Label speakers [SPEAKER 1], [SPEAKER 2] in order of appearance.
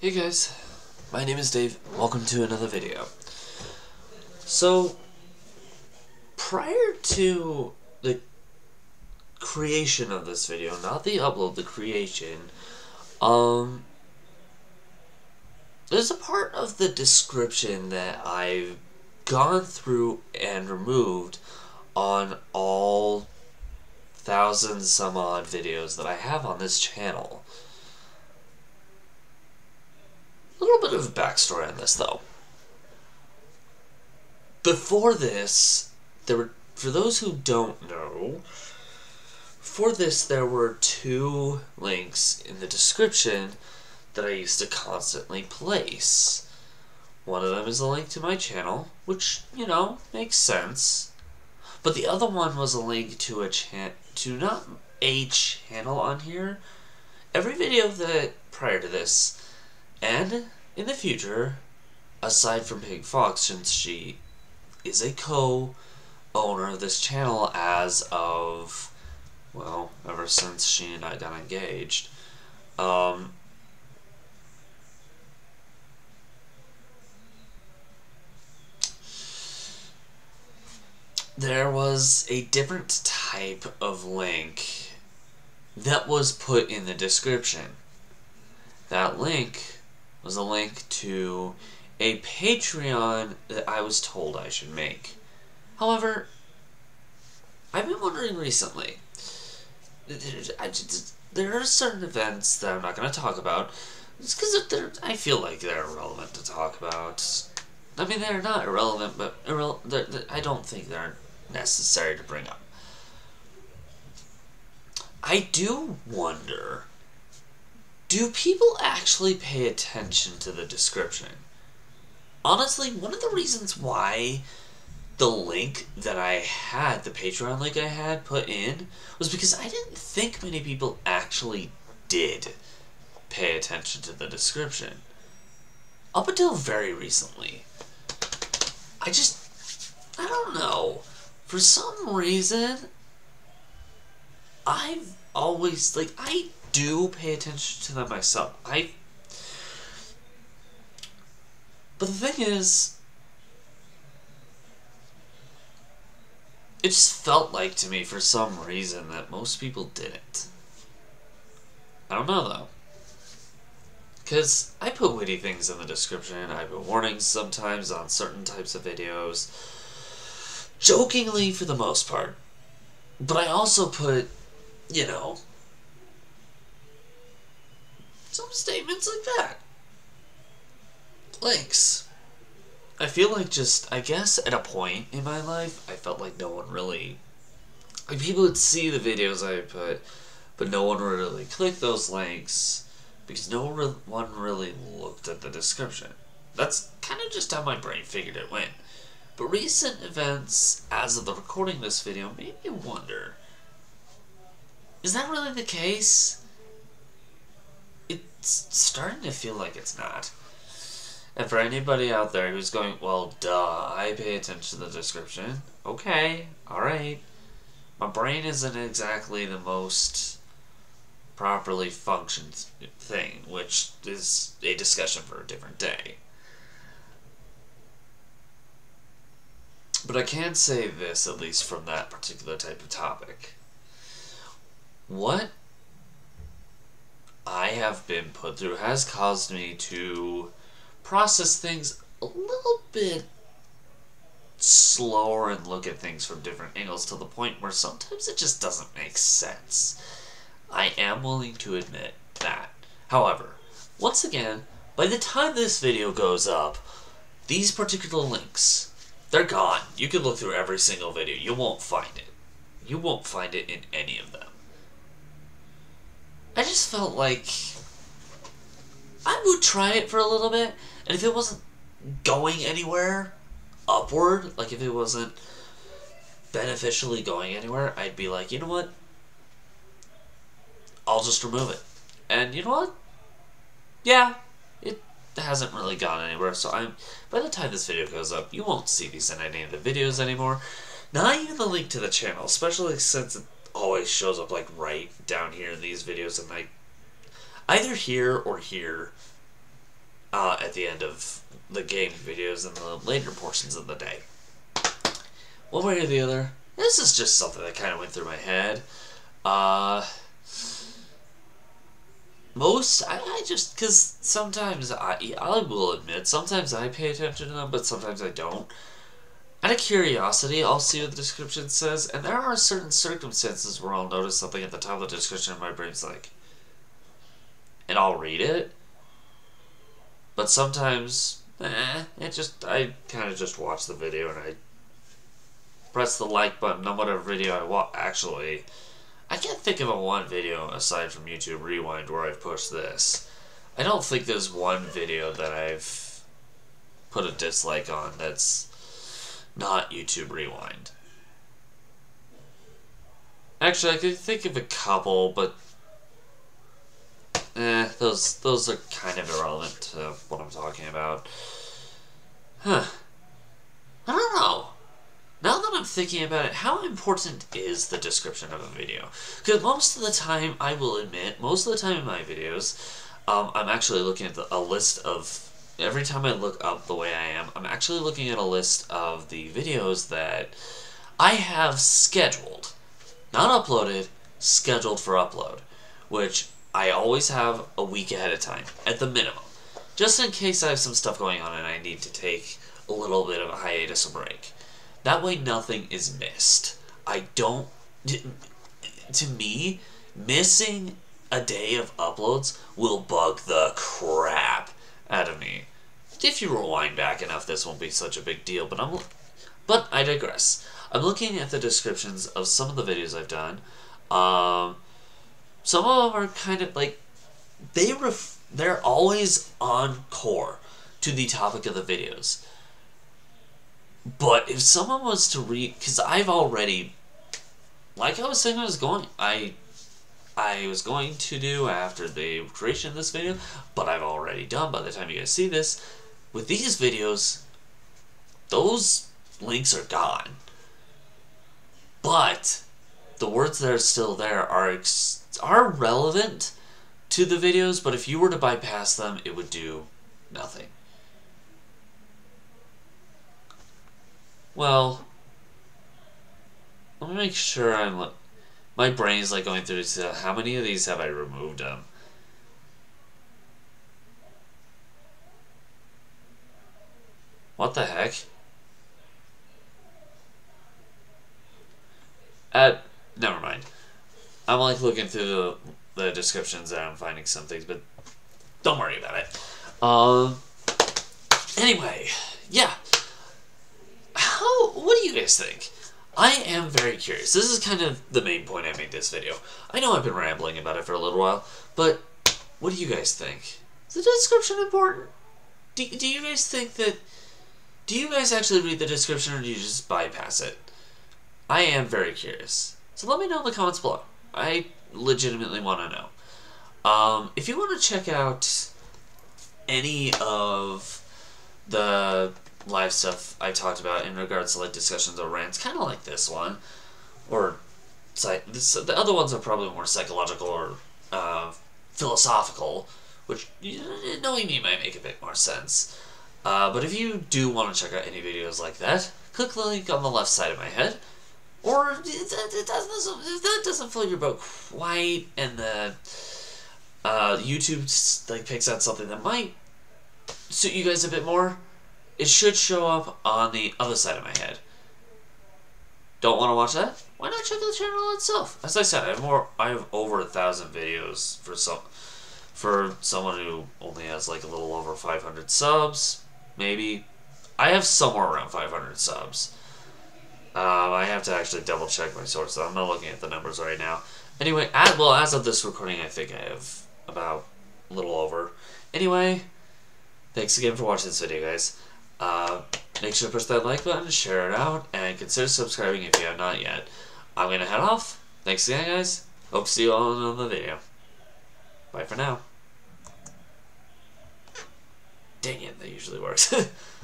[SPEAKER 1] Hey guys, my name is Dave. Welcome to another video. So, prior to the creation of this video, not the upload, the creation, um, there's a part of the description that I've gone through and removed on all thousand some odd videos that I have on this channel. A little bit of backstory on this though. Before this, there were, for those who don't know, for this there were two links in the description that I used to constantly place. One of them is a link to my channel, which, you know, makes sense. But the other one was a link to a chan to not a channel on here. Every video that prior to this, and in the future, aside from Pig Fox, since she is a co-owner of this channel as of, well, ever since she and I got engaged. Um, there was a different type of link that was put in the description. That link was a link to a Patreon that I was told I should make. However, I've been wondering recently. There are certain events that I'm not going to talk about. It's because I feel like they're irrelevant to talk about. I mean, they're not irrelevant, but irre they're, they're, I don't think they're necessary to bring up. I do wonder do people actually pay attention to the description? Honestly, one of the reasons why the link that I had, the Patreon link I had put in, was because I didn't think many people actually did pay attention to the description. Up until very recently. I just, I don't know. For some reason, I've always, like, I do pay attention to them myself. I. But the thing is, it just felt like to me for some reason that most people didn't. I don't know though. Because I put witty things in the description, I put warnings sometimes on certain types of videos. Jokingly for the most part. But I also put, you know, some statements like that. Links. I feel like just, I guess at a point in my life, I felt like no one really, like people would see the videos I put, but no one really click those links because no one really looked at the description. That's kind of just how my brain figured it went. But recent events, as of the recording of this video, made me wonder, is that really the case? It's starting to feel like it's not. And for anybody out there who's going, well, duh, I pay attention to the description. Okay, alright. My brain isn't exactly the most properly functioned thing, which is a discussion for a different day. But I can say this, at least from that particular type of topic. What I have been put through has caused me to process things a little bit slower and look at things from different angles to the point where sometimes it just doesn't make sense. I am willing to admit that. However, once again, by the time this video goes up, these particular links, they're gone. You can look through every single video. You won't find it. You won't find it in any of them. I just felt like I would try it for a little bit, and if it wasn't going anywhere upward, like if it wasn't beneficially going anywhere, I'd be like, you know what? I'll just remove it. And you know what? Yeah, it hasn't really gone anywhere, so I'm by the time this video goes up, you won't see these in any of the videos anymore. Not even the link to the channel, especially since always shows up like right down here in these videos and like either here or here uh, at the end of the game videos in the later portions of the day. One way or the other, this is just something that kind of went through my head. Uh, most, I, I just, because sometimes I, I will admit, sometimes I pay attention to them, but sometimes I don't. Out of curiosity, I'll see what the description says, and there are certain circumstances where I'll notice something at the top of the description and my brain's like, and I'll read it. But sometimes, eh, it just, I kind of just watch the video and I press the like button on whatever video I watch. Actually, I can't think of a one video aside from YouTube Rewind where I've pushed this. I don't think there's one video that I've put a dislike on that's not YouTube Rewind. Actually, I could think of a couple, but eh, those those are kind of irrelevant to what I'm talking about. Huh. I don't know. Now that I'm thinking about it, how important is the description of a video? Because most of the time, I will admit, most of the time in my videos, um, I'm actually looking at the, a list of, every time I look up the way I am, I'm actually looking at a list of the videos that I have scheduled, not uploaded, scheduled for upload, which I always have a week ahead of time, at the minimum. Just in case I have some stuff going on and I need to take a little bit of a hiatus or break. That way nothing is missed. I don't... To me, missing a day of uploads will bug the crap out of me. If you rewind back enough, this won't be such a big deal, but I'm... But I digress. I'm looking at the descriptions of some of the videos I've done. Um, some of them are kind of like... They ref they're always on core to the topic of the videos. But if someone was to read, because I've already, like I was saying, I was going, I, I was going to do after the creation of this video, but I've already done by the time you guys see this. With these videos, those links are gone. But the words that are still there are are relevant to the videos, but if you were to bypass them, it would do nothing. Well, let me make sure I'm. My brain's like going through. How many of these have I removed them? What the heck? Uh, never mind. I'm like looking through the, the descriptions and I'm finding some things, but don't worry about it. Um. Anyway, yeah how, what do you guys think? I am very curious. This is kind of the main point I made this video. I know I've been rambling about it for a little while, but what do you guys think? Is the description important? Do, do you guys think that... Do you guys actually read the description or do you just bypass it? I am very curious. So let me know in the comments below. I legitimately want to know. Um, if you want to check out any of the live stuff I talked about in regards to like discussions or rants, kind of like this one, or this, the other ones are probably more psychological or uh, philosophical, which knowing me might make a bit more sense. Uh, but if you do want to check out any videos like that, click the link on the left side of my head. Or it, it doesn't, if that doesn't fill your boat quite, and the uh, YouTube like picks out something that might suit you guys a bit more, it should show up on the other side of my head. Don't want to watch that? Why not check out the channel itself? As I said, I have more. I have over a thousand videos for some, for someone who only has like a little over 500 subs, maybe. I have somewhere around 500 subs. Um, I have to actually double check my sources. I'm not looking at the numbers right now. Anyway, as, well, as of this recording, I think I have about a little over. Anyway, thanks again for watching this video, guys. Uh, make sure to push that like button, share it out, and consider subscribing if you have not yet. I'm going to head off. Thanks again, guys. Hope to see you all in another video. Bye for now. Dang it, that usually works.